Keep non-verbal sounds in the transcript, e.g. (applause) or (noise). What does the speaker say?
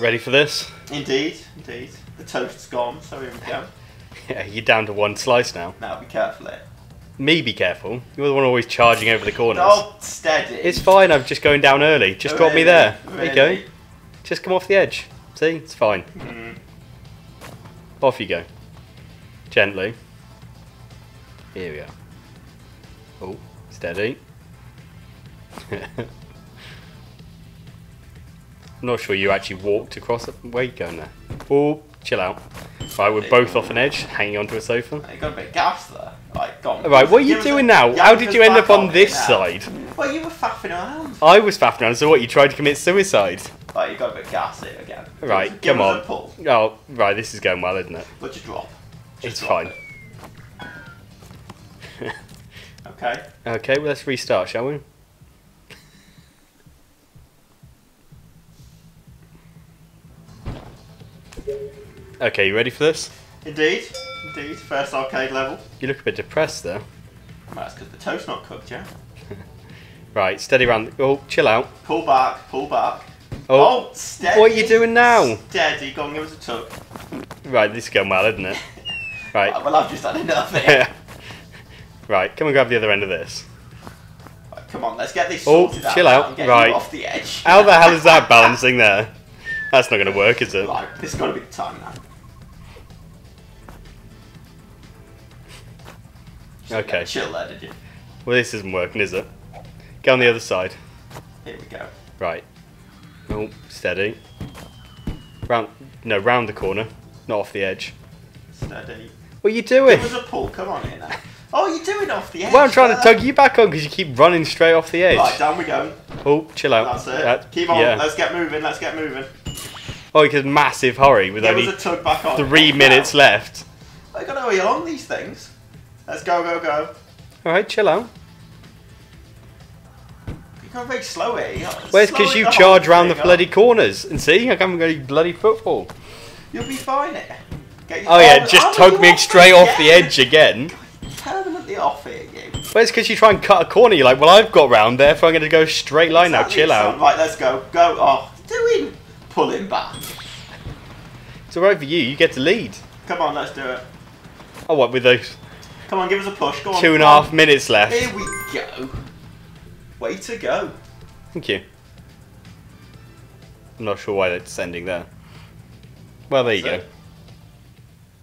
Ready for this? Indeed, indeed. The toast's gone, so here we go. Yeah, you're down to one slice now. Now be careful. Me, be careful. You're the one always charging over the corners. Oh, steady. It's fine. I'm just going down early. Just drop me Really? there. There you go. Just come off the edge. See, it's fine. Mm. Off you go. Gently. Here we are. Oh, steady. (laughs) I'm not sure you actually walked across it. Where are you going there? Oh, chill out. Right, we're both off an edge, hanging onto a sofa. You got a bit of gas there. Right, go on. Right, what are you doing a- now? How did you end up on it this side? Well, you were faffing around. I was faffing around, so what, you tried to commit suicide? Right, you got a bit of gas here again. Right, give come us on. A pull, Oh, right, this is going well, isn't it? but you drop. Just It's drop fine. it. (laughs) Okay. Okay, well, let's restart, shall we? Okay, you ready for this? Indeed, indeed. First arcade level. You look a bit depressed there. Well, that's because the toast's not cooked yet. (laughs) Right, steady round. Oh, chill out. Pull back, pull back. Oh, Oh, steady. what are you doing now? Steady. Go on, give us a tug. right, this is going well, isn't it? (laughs) Right, well, I've just had enough (laughs) here. right, come and grab the other end of this. Right, come on, let's get this Oh, sorted out. chill out. and get Right. Off the edge. How the hell is that balancing there? That's not going to work, is it? Right, this has got to be the time now. Okay. Chill there, did you? Well, this isn't working, is it? Go on the other side. Here we go. Right. Oh, steady. Round. No, round the corner, not off the edge. Steady. What are you doing? Give us a pull. Come on in now. Oh, you're doing off the edge. (laughs) Well, I'm trying to tug you back on because you keep running straight off the edge. Right, down we go. Oh, chill out. That's it. That- Keep on. Yeah. Let's get moving. Let's get moving. Oh, because massive hurry with only us a tug back on. three Now. minutes left. I gotta hurry along these things. Let's go, go, go. All right, chill out. You go very slow here. You Well, it's because you charge round the up. bloody corners. And see, I haven't got any bloody football. You'll be fine here. Get your- Oh yeah, just tug me straight off the edge again. Permanently off here, you. Well, it's because you try and cut a corner. You're like, well, I've got round, therefore I'm going to go straight line now. Chill out. Right, let's go. Go. Oh, doing. Pulling back. It's all right for you. You get to lead. Come on, let's do it. Oh, what with those Come on, give us a push. Go on. two and a half minutes left? Here we go. Way to go. Thank you. I'm not sure why that's ending there. Well, there you go. it.